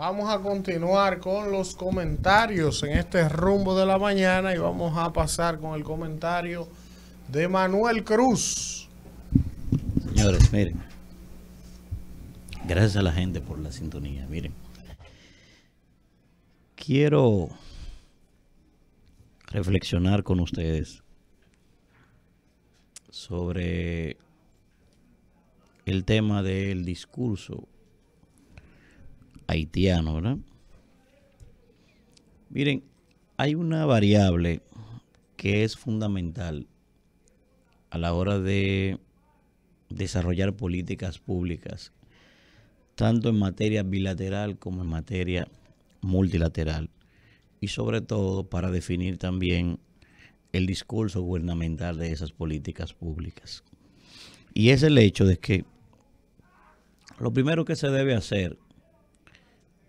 Vamos a continuar con los comentarios en este rumbo de la mañana y vamos a pasar con el comentario de Manuel Cruz. Señores, miren. Gracias a la gente por la sintonía. Miren. Quiero reflexionar con ustedes sobre el tema del discurso haitiano, ¿verdad? Miren, hay una variable que es fundamental a la hora de desarrollar políticas públicas, tanto en materia bilateral como en materia multilateral, y sobre todo para definir también el discurso gubernamental de esas políticas públicas. Y es el hecho de que lo primero que se debe hacer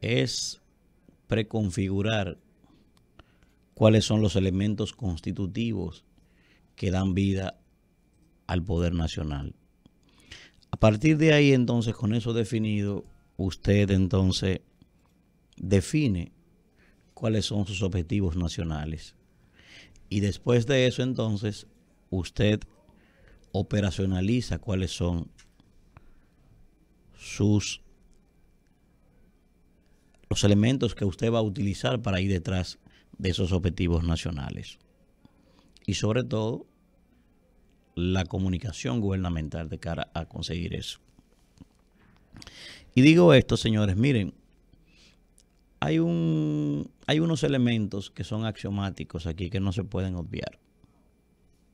es preconfigurar cuáles son los elementos constitutivos que dan vida al poder nacional. A partir de ahí, entonces, con eso definido, usted entonces define cuáles son sus objetivos nacionales. Y después de eso, entonces, usted operacionaliza cuáles son sus los elementos que usted va a utilizar para ir detrás de esos objetivos nacionales. Y sobre todo, la comunicación gubernamental de cara a conseguir eso. Y digo esto, señores, miren, hay, un, hay unos elementos que son axiomáticos aquí que no se pueden obviar.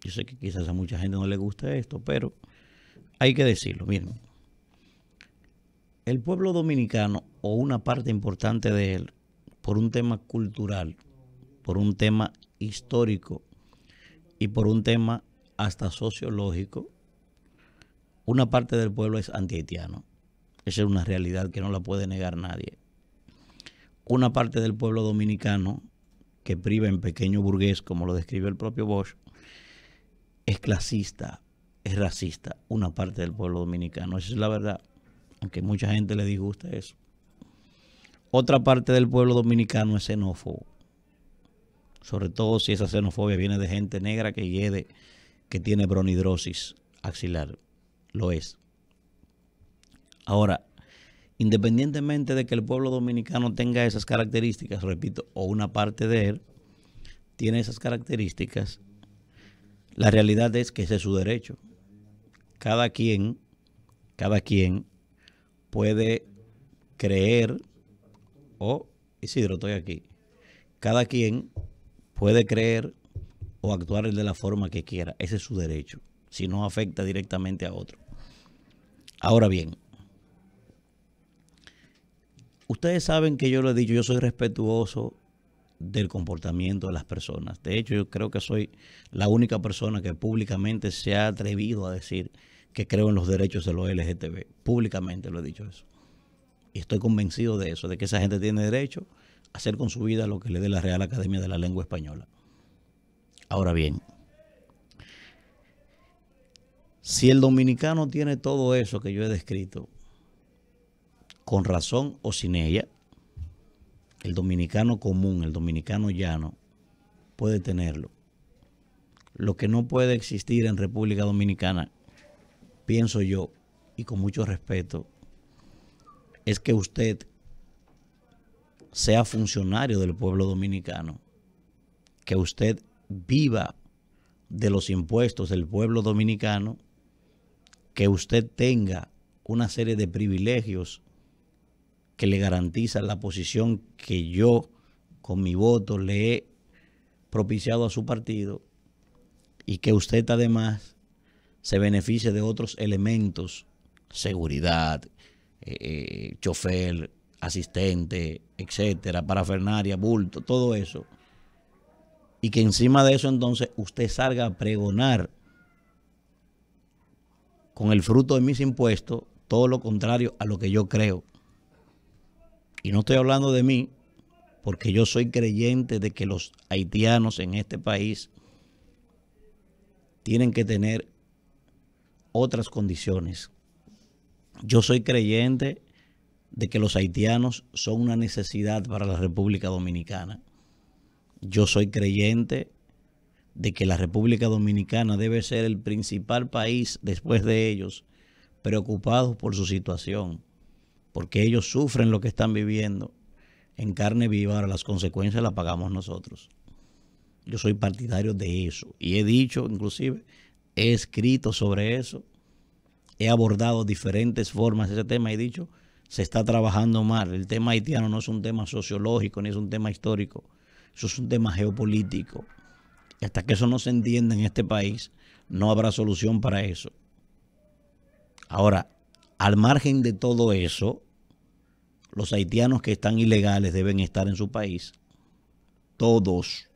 Yo sé que quizás a mucha gente no le guste esto, pero hay que decirlo. Miren, el pueblo dominicano o una parte importante de él, por un tema cultural, por un tema histórico y por un tema hasta sociológico, una parte del pueblo es antihaitiano. Esa es una realidad que no la puede negar nadie. Una parte del pueblo dominicano, que priva en pequeño burgués, como lo describe el propio Bosch, es clasista, es racista, una parte del pueblo dominicano. Esa es la verdad aunque mucha gente le disgusta eso. Otra parte del pueblo dominicano es xenófobo, sobre todo si esa xenofobia viene de gente negra que hiede, que tiene bronidrosis axilar, lo es. Ahora, independientemente de que el pueblo dominicano tenga esas características, repito, o una parte de él tiene esas características, la realidad es que ese es su derecho. Cada quien, cada quien puede creer, o Isidro, estoy aquí, cada quien puede creer o actuar de la forma que quiera, ese es su derecho, si no afecta directamente a otro. Ahora bien, ustedes saben que yo lo he dicho, yo soy respetuoso del comportamiento de las personas. De hecho, yo creo que soy la única persona que públicamente se ha atrevido a decir que creo en los derechos de los LGTB. Públicamente lo he dicho eso. Y estoy convencido de eso, de que esa gente tiene derecho a hacer con su vida lo que le dé la Real Academia de la Lengua Española. Ahora bien, si el dominicano tiene todo eso que yo he descrito, con razón o sin ella, el dominicano común, el dominicano llano, puede tenerlo. Lo que no puede existir en República Dominicana pienso yo, y con mucho respeto, es que usted sea funcionario del pueblo dominicano, que usted viva de los impuestos del pueblo dominicano, que usted tenga una serie de privilegios que le garantizan la posición que yo con mi voto le he propiciado a su partido y que usted además se beneficie de otros elementos, seguridad, eh, eh, chofer, asistente, etcétera, parafernaria, bulto, todo eso. Y que encima de eso entonces usted salga a pregonar con el fruto de mis impuestos todo lo contrario a lo que yo creo. Y no estoy hablando de mí, porque yo soy creyente de que los haitianos en este país tienen que tener otras condiciones. Yo soy creyente de que los haitianos son una necesidad para la República Dominicana. Yo soy creyente de que la República Dominicana debe ser el principal país después de ellos preocupados por su situación, porque ellos sufren lo que están viviendo en carne viva, ahora las consecuencias las pagamos nosotros. Yo soy partidario de eso y he dicho, inclusive, he escrito sobre eso, he abordado diferentes formas ese tema y he dicho, se está trabajando mal. El tema haitiano no es un tema sociológico ni es un tema histórico, eso es un tema geopolítico. Y hasta que eso no se entienda en este país, no habrá solución para eso. Ahora, al margen de todo eso, los haitianos que están ilegales deben estar en su país. Todos,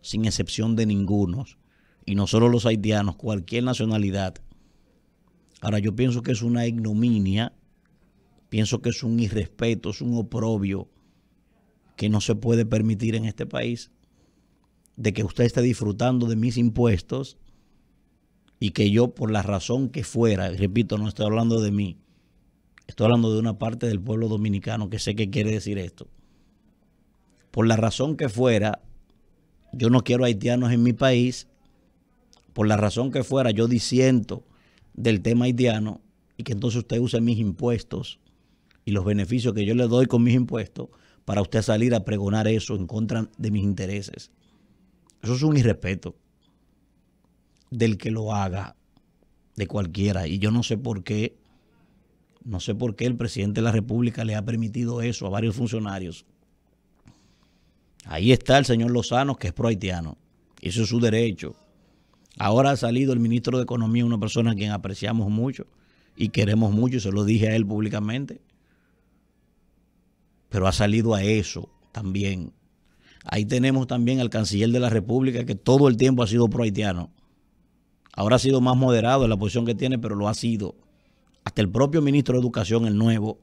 sin excepción de ninguno. Y no solo los haitianos, cualquier nacionalidad. Ahora, yo pienso que es una ignominia, pienso que es un irrespeto, es un oprobio que no se puede permitir en este país, de que usted esté disfrutando de mis impuestos y que yo, por la razón que fuera, repito, no estoy hablando de mí, Estoy hablando de una parte del pueblo dominicano que sé que quiere decir esto. Por la razón que fuera, yo no quiero haitianos en mi país. Por la razón que fuera, yo disiento del tema haitiano y que entonces usted use mis impuestos y los beneficios que yo le doy con mis impuestos para usted salir a pregonar eso en contra de mis intereses. Eso es un irrespeto del que lo haga, de cualquiera. Y yo no sé por qué no sé por qué el presidente de la República le ha permitido eso a varios funcionarios. Ahí está el señor Lozano, que es pro haitiano. Eso es su derecho. Ahora ha salido el ministro de Economía, una persona a quien apreciamos mucho y queremos mucho, y se lo dije a él públicamente. Pero ha salido a eso también. Ahí tenemos también al canciller de la República, que todo el tiempo ha sido pro haitiano. Ahora ha sido más moderado en la posición que tiene, pero lo ha sido. Hasta el propio ministro de Educación, el nuevo,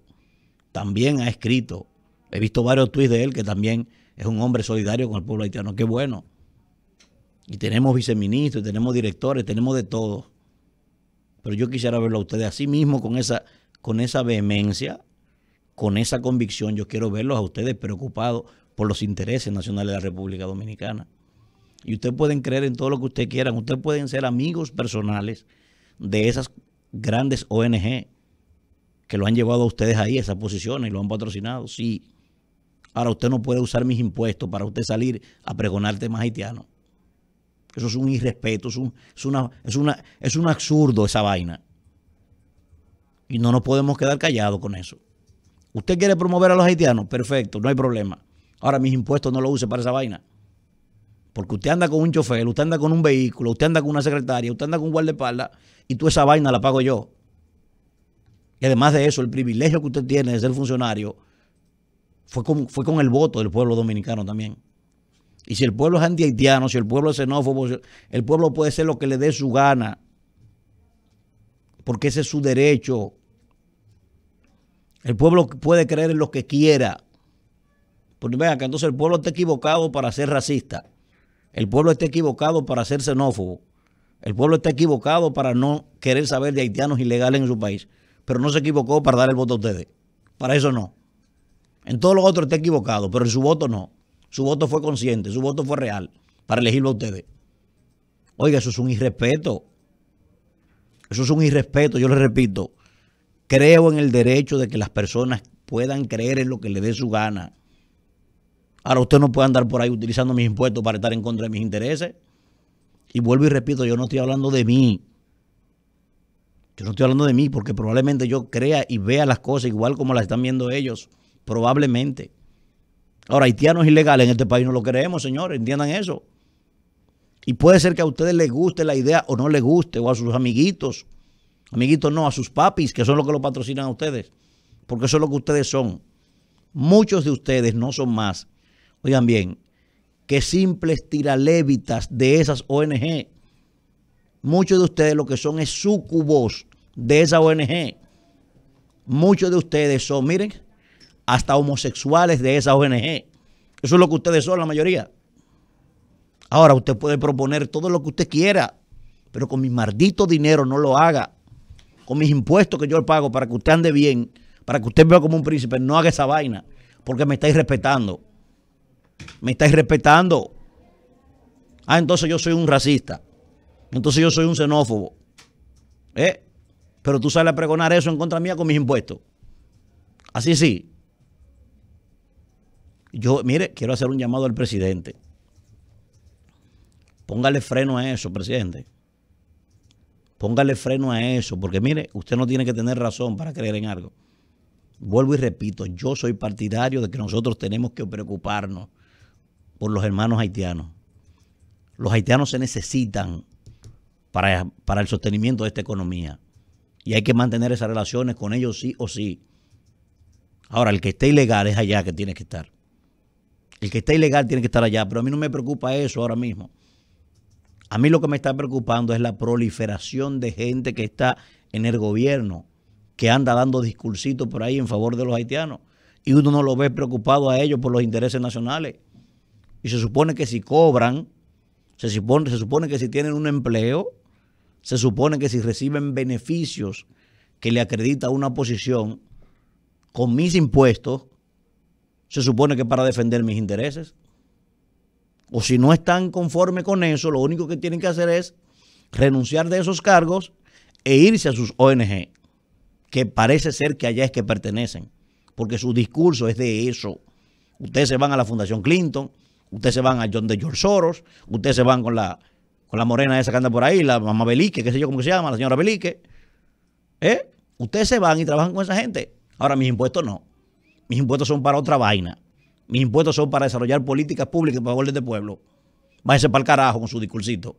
también ha escrito. He visto varios tweets de él que también es un hombre solidario con el pueblo haitiano. Qué bueno. Y tenemos viceministros, tenemos directores, tenemos de todo. Pero yo quisiera verlo a ustedes así mismo, con esa, con esa vehemencia, con esa convicción. Yo quiero verlos a ustedes preocupados por los intereses nacionales de la República Dominicana. Y ustedes pueden creer en todo lo que ustedes quieran. Ustedes pueden ser amigos personales de esas grandes ONG que lo han llevado a ustedes ahí, esas posiciones, y lo han patrocinado, sí. Ahora usted no puede usar mis impuestos para usted salir a pregonar temas haitianos. Eso es un irrespeto, es un, una, es un absurdo esa vaina. Y no nos podemos quedar callados con eso. ¿Usted quiere promover a los haitianos? Perfecto, no hay problema. Ahora mis impuestos no los use para esa vaina. Porque usted anda con un chofer, usted anda con un vehículo, usted anda con una secretaria, usted anda con un guardaespaldas y tú esa vaina la pago yo. Y además de eso, el privilegio que usted tiene de ser funcionario fue con, fue con el voto del pueblo dominicano también. Y si el pueblo es anti-haitiano, si el pueblo es xenófobo, el pueblo puede ser lo que le dé su gana. Porque ese es su derecho. El pueblo puede creer en lo que quiera. Porque vean que entonces el pueblo está equivocado para ser racista. El pueblo está equivocado para ser xenófobo. El pueblo está equivocado para no querer saber de haitianos ilegales en su país, pero no se equivocó para dar el voto a ustedes. Para eso no. En todos los otros está equivocado, pero en su voto no. Su voto fue consciente, su voto fue real para elegirlo a ustedes. Oiga, eso es un irrespeto. Eso es un irrespeto, yo le repito. Creo en el derecho de que las personas puedan creer en lo que le dé su gana. Ahora usted no puede andar por ahí utilizando mis impuestos para estar en contra de mis intereses. Y vuelvo y repito, yo no estoy hablando de mí. Yo no estoy hablando de mí porque probablemente yo crea y vea las cosas igual como las están viendo ellos. Probablemente. Ahora, haitianos ilegales en este país no lo queremos, señores. Entiendan eso. Y puede ser que a ustedes les guste la idea o no les guste, o a sus amiguitos. Amiguitos no, a sus papis, que son los que lo patrocinan a ustedes. Porque eso es lo que ustedes son. Muchos de ustedes no son más. Oigan bien, que simples tiralévitas de esas ONG. Muchos de ustedes lo que son es sucubos de esa ONG. Muchos de ustedes son, miren, hasta homosexuales de esa ONG. Eso es lo que ustedes son, la mayoría. Ahora, usted puede proponer todo lo que usted quiera, pero con mi maldito dinero no lo haga. Con mis impuestos que yo pago para que usted ande bien, para que usted vea como un príncipe, no haga esa vaina, porque me estáis respetando. Me estáis respetando. Ah, entonces yo soy un racista. Entonces yo soy un xenófobo. ¿Eh? Pero tú sales a pregonar eso en contra mía con mis impuestos. Así sí. Yo, mire, quiero hacer un llamado al presidente. Póngale freno a eso, presidente. Póngale freno a eso, porque mire, usted no tiene que tener razón para creer en algo. Vuelvo y repito, yo soy partidario de que nosotros tenemos que preocuparnos por los hermanos haitianos. Los haitianos se necesitan para, para el sostenimiento de esta economía. Y hay que mantener esas relaciones con ellos sí o sí. Ahora, el que esté ilegal es allá que tiene que estar. El que está ilegal tiene que estar allá, pero a mí no me preocupa eso ahora mismo. A mí lo que me está preocupando es la proliferación de gente que está en el gobierno, que anda dando discursitos por ahí en favor de los haitianos. Y uno no lo ve preocupado a ellos por los intereses nacionales. Y se supone que si cobran, se supone, que si tienen un empleo, se supone que si reciben beneficios que le acredita una posición con mis impuestos, se supone que para defender mis intereses. O si no están conformes con eso, lo único que tienen que hacer es renunciar de esos cargos e irse a sus ONG, que parece ser que allá es que pertenecen, porque su discurso es de eso. Ustedes se van a la Fundación Clinton, ustedes se van a John de George Soros, ustedes se van con la, con la morena esa que anda por ahí, la mamá Belique, qué sé yo cómo se llama, la señora Belique. ¿Eh? Ustedes se van y trabajan con esa gente. Ahora mis impuestos no. Mis impuestos son para otra vaina. Mis impuestos son para desarrollar políticas públicas para favor de este pueblo. Váyase para el carajo con su discursito.